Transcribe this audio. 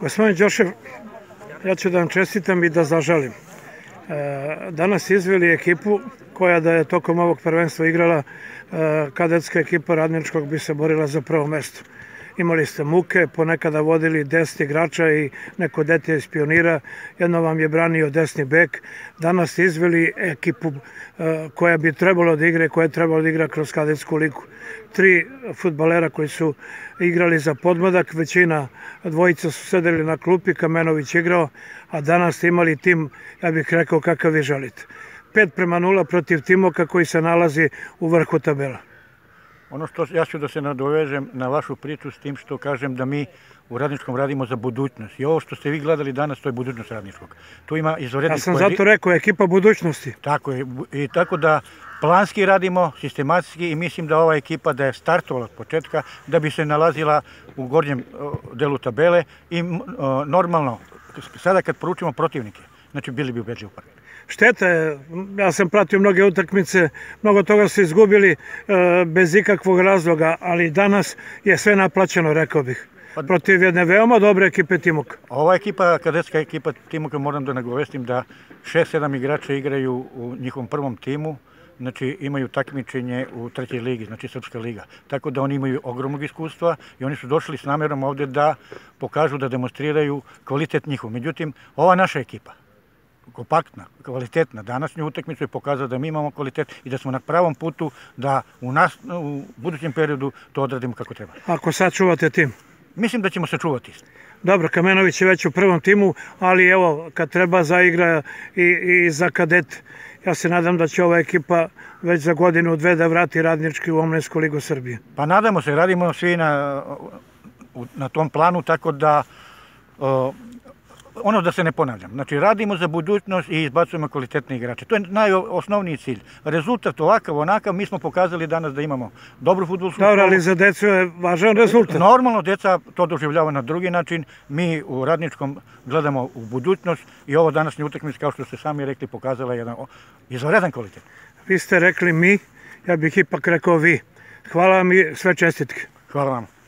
Gospodin Đošev, ja ću da vam čestitam i da zažalim. E, danas izveli ekipu koja da je tokom ovog prvenstva igrala e, kadetska ekipa radničkog bi se borila za prvo mesto imali ste muke, ponekada vodili desni igrača i neko dete iz pionira, jedno vam je branio desni bek, danas ste izveli ekipu e, koja bi trebalo da igre, koja je trebalo da igra kroz kadetsku ligu. Tri futbalera koji su igrali za podmladak, većina dvojica su sedeli na klupi, Kamenović igrao, a danas ste imali tim, ja bih rekao kakav vi želite. 5 prema 0 protiv Timoka koji se nalazi u vrhu tabela. Ono što ja ću da se nadovežem na vašu priču s tim što kažem da mi u Radničkom radimo za budućnost. I ovo što ste vi gledali danas, to je budućnost Radničkog. Tu ima izvrednih... Ja sam zato rekao, ekipa budućnosti. Tako je. I tako da planski radimo, sistematski i mislim da ova ekipa da je startovala od početka, da bi se nalazila u gornjem delu tabele i normalno, sada kad poručimo protivnike, znači bili bi ubedljivi u prvi. Šteta je, ja sam pratio mnoge utakmice, mnogo toga su izgubili e, bez ikakvog razloga, ali danas je sve naplaćeno, rekao bih. Pa- Protiv jedne veoma dobre ekipe Timoka. Ova ekipa, kadetska ekipa Timoka, moram da nagovestim da 6-7 igrača igraju u njihovom prvom timu, znači imaju takmičenje u trećoj ligi, znači Srpska liga. Tako da oni imaju ogromnog iskustva i oni su došli s namerom ovde da pokažu, da demonstriraju kvalitet njihov. Međutim, ova naša ekipa, kompaktna, kvalitetna. Današnju utakmicu je pokazala da mi imamo kvalitet i da smo na pravom putu da u, nas, u budućem periodu to odradimo kako treba. Ako sačuvate tim? Mislim da ćemo sačuvati. Dobro, Kamenović je već u prvom timu, ali evo, kad treba zaigra i, i za kadet, ja se nadam da će ova ekipa već za godinu, dve da vrati radnički u Omlensku ligu Srbije. Pa nadamo se, radimo svi na, na tom planu, tako da ono da se ne ponavljam. Znači, radimo za budućnost i izbacujemo kvalitetne igrače. To je najosnovniji cilj. Rezultat ovakav, onakav, mi smo pokazali danas da imamo dobru futbolsku Dobro, ali za decu je važan rezultat. Normalno, deca to doživljava na drugi način. Mi u radničkom gledamo u budućnost i ovo današnje utakmice, kao što ste sami rekli, pokazala jedan izvanredan kvalitet. Vi ste rekli mi, ja bih ipak rekao vi. Hvala vam i sve čestitke. Hvala vam.